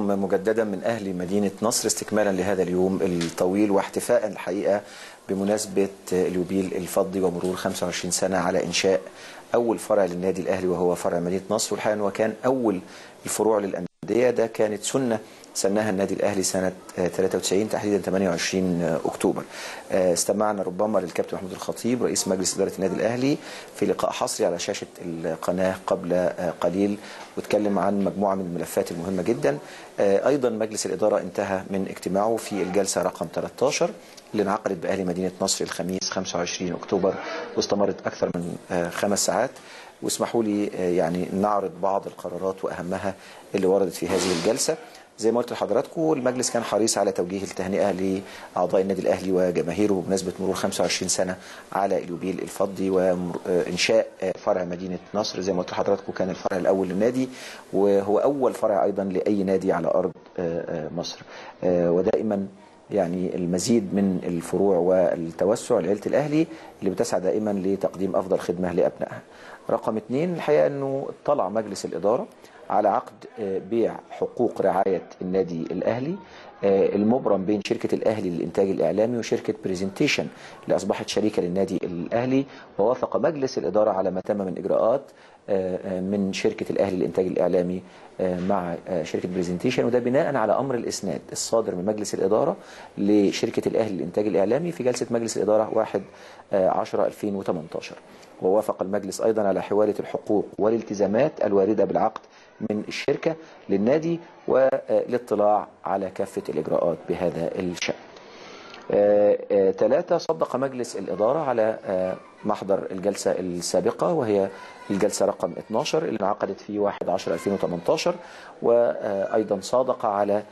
مجددا من أهل مدينة نصر استكمالا لهذا اليوم الطويل واحتفاء الحقيقة بمناسبة اليوبيل الفضي ومرور 25 سنة على إنشاء أول فرع للنادي الأهلي وهو فرع مدينة نصر. والحقيقة أنه كان أول الفروع للأندية. ده كانت سنة سنها النادي الأهلي سنة 93 تحديدا 28 أكتوبر. استمعنا ربما للكابتن محمود الخطيب رئيس مجلس إدارة النادي الأهلي في لقاء حصري على شاشة القناة قبل قليل واتكلم عن مجموعة من الملفات المهمة جدا. أيضا مجلس الإدارة انتهى من اجتماعه في الجلسة رقم 13 اللي انعقدت بأهل مدينة نصر الخميس 25 أكتوبر واستمرت أكثر من خمس ساعات. واسمحوا لي يعني نعرض بعض القرارات وأهمها اللي وردت في هذه الجلسة. زي ما قلت لحضراتكم المجلس كان حريص على توجيه التهنئة لأعضاء النادي الأهلي وجماهيره بمناسبة مرور 25 سنة على إليوبيل الفضي وإنشاء فرع مدينة نصر. زي ما قلت لحضراتكم كان الفرع الأول للنادي وهو أول فرع أيضا لأي نادي على أرض مصر. ودائما يعني المزيد من الفروع والتوسع لعيلة الأهلي اللي بتسعى دائما لتقديم أفضل خدمة لأبنائها. رقم اثنين الحقيقة إنه اطلع مجلس الإدارة على عقد بيع حقوق رعاية النادي الأهلي المبرم بين شركة الأهلي للإنتاج الإعلامي وشركة بريزنتيشن اللي أصبحت شريكة للنادي الأهلي ووافق مجلس الإدارة على ما تم من إجراءات من شركة الأهلي للإنتاج الإعلامي مع شركة بريزنتيشن وده بناء على أمر الإسناد الصادر من مجلس الإدارة لشركة الأهلي للإنتاج الإعلامي في جلسة مجلس الإدارة 1 10 2018 ووافق المجلس أيضا على حوالة الحقوق والالتزامات الواردة بالعقد من الشركة للنادي والاطلاع على كافة الإجراءات بهذا الشأن. ثلاثة صدق مجلس الإدارة على محضر الجلسة السابقة وهي الجلسة رقم 12 اللي انعقدت في 1 10 2018 وأيضا صادق على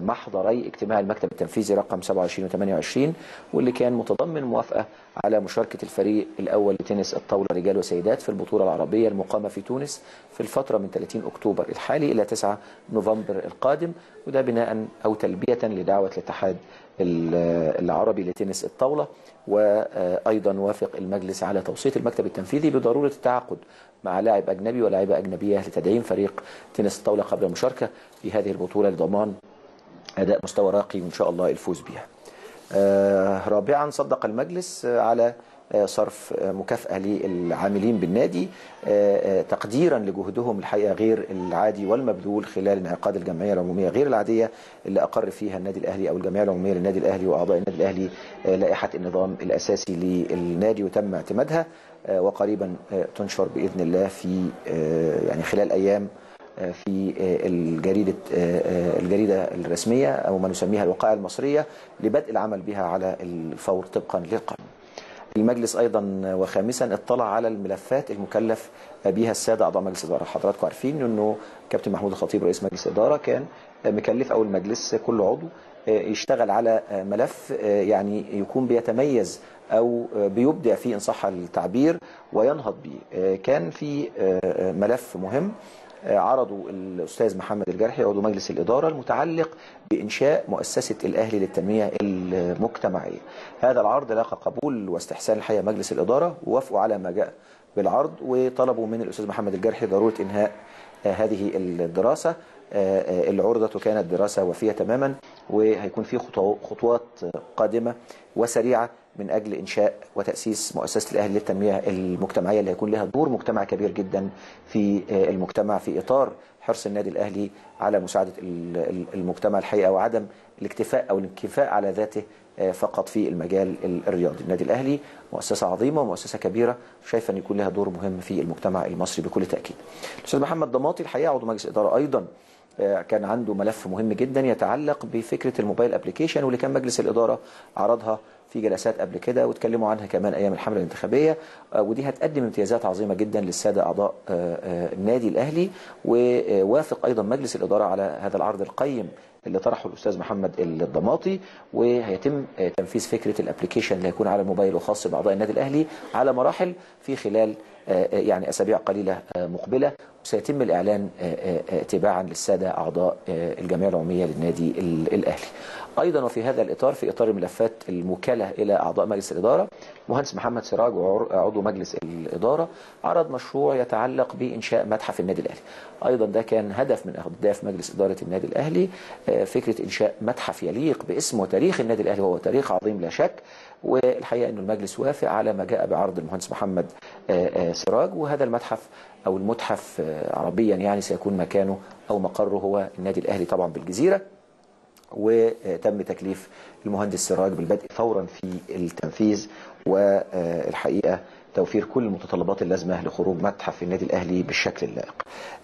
محضري اجتماع المكتب التنفيذي رقم 27 و 28 واللي كان متضمن موافقة على مشاركة الفريق الأول لتنس الطاولة رجال وسيدات في البطولة العربية المقامة في تونس في الفترة من 30 أكتوبر الحالي إلى 9 نوفمبر القادم وده بناء أو تلبية لدعوة الاتحاد العربي لتنس الطاولة وأيضا وافق المجلس على توصية المكتب التنفيذي بضرورة التعاقد مع لاعب أجنبي ولاعبة أجنبية لتدعيم فريق تنس الطاولة قبل المشاركة في هذه البطولة لضمان أداء مستوى راقي وإن شاء الله الفوز بها. آه رابعا صدق المجلس على صرف مكافأة للعاملين بالنادي تقديرا لجهدهم الحقيقة غير العادي والمبذول خلال انعقاد الجمعية العمومية غير العادية اللي أقر فيها النادي الأهلي أو الجمعية العمومية للنادي الأهلي وأعضاء النادي الأهلي لائحة النظام الأساسي للنادي وتم اعتمادها وقريبا تنشر بإذن الله في يعني خلال أيام في الجريدة الجريدة الرسمية أو ما نسميها الوقائع المصرية لبدء العمل بها على الفور طبقا للقانون المجلس أيضا وخامسا اطلع على الملفات المكلف بها السادة أعضاء مجلس الاداره حضراتكم عارفين إنه كابتن محمود الخطيب رئيس مجلس الاداره كان مكلف أو المجلس كل عضو يشتغل على ملف يعني يكون بيتميز أو بيبدع فيه إن صح التعبير وينهض به كان في ملف مهم. عرضوا الأستاذ محمد الجرحي عضو مجلس الإدارة المتعلق بإنشاء مؤسسة الأهلي للتنمية المجتمعية. هذا العرض لاقى قبول واستحسان الحقيقة مجلس الإدارة ووافقوا على ما جاء بالعرض وطلبوا من الأستاذ محمد الجرحي ضرورة إنهاء هذه الدراسة اللي عرضت وكانت دراسة وفية تماما وهيكون في خطوات قادمة وسريعة من أجل إنشاء وتأسيس مؤسسة الأهلي للتنمية المجتمعية اللي هيكون لها دور مجتمع كبير جدا في المجتمع في إطار حرص النادي الأهلي على مساعدة المجتمع الحقيقة وعدم الاكتفاء أو الانكفاء على ذاته فقط في المجال الرياضي. النادي الأهلي مؤسسة عظيمة ومؤسسة كبيرة شايفة أن يكون لها دور مهم في المجتمع المصري بكل تأكيد. الاستاذ محمد ضماطي الحقيقة عضو مجلس إدارة أيضا كان عنده ملف مهم جدا يتعلق بفكرة الموبايل أبلكيشن واللي كان مجلس الإدارة عرضها في جلسات قبل كده واتكلموا عنها كمان أيام الحملة الانتخابية. ودي هتقدم امتيازات عظيمة جدا للسادة أعضاء النادي الأهلي. ووافق أيضا مجلس الإدارة على هذا العرض القيم اللي طرحه الأستاذ محمد الضماطي. وهيتم تنفيذ فكرة الأبلكيشن اللي هيكون على الموبايل وخاص بأعضاء النادي الأهلي على مراحل في خلال يعني أسابيع قليلة مقبلة وسيتم الإعلان تباعا للسادة أعضاء الجمعية العمومية للنادي الأهلي. أيضا وفي هذا الإطار في إطار الملفات الموكلة إلى أعضاء مجلس الإدارة المهندس محمد سراج عضو مجلس الإدارة عرض مشروع يتعلق بإنشاء متحف النادي الأهلي. أيضا ده كان هدف من إهداف مجلس إدارة النادي الأهلي آه، فكرة إنشاء متحف يليق باسم وتاريخ النادي الأهلي وهو تاريخ عظيم لا شك. والحقيقة إنه المجلس وافق على ما جاء بعرض المهندس محمد آه، آه، سراج. وهذا المتحف أو المتحف عربيا يعني سيكون مكانه أو مقره هو النادي الأهلي طبعا بالجزيرة. وتم تكليف المهندس سراج بالبدء فورا في التنفيذ والحقيقة توفير كل المتطلبات اللازمة لخروج متحف النادي الأهلي بالشكل اللائق.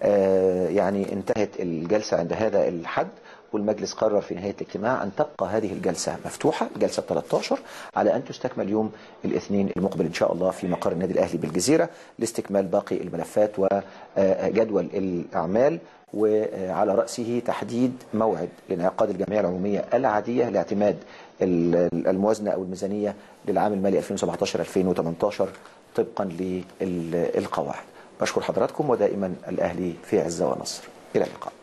آه، يعني انتهت الجلسة عند هذا الحد والمجلس قرر في نهاية الاجتماع أن تبقى هذه الجلسة مفتوحة الجلسه 13 على أن تستكمل يوم الاثنين المقبل إن شاء الله في مقر النادي الأهلي بالجزيرة لاستكمال باقي الملفات وجدول الأعمال وعلى رأسه تحديد موعد لانعقاد الجمعية العمومية العادية لاعتماد ال- الموازنة أو الميزانية للعام المالي 2017-2018 طبقا للقواعد بشكر حضراتكم ودائما الأهلي في عزة ونصر. إلى اللقاء.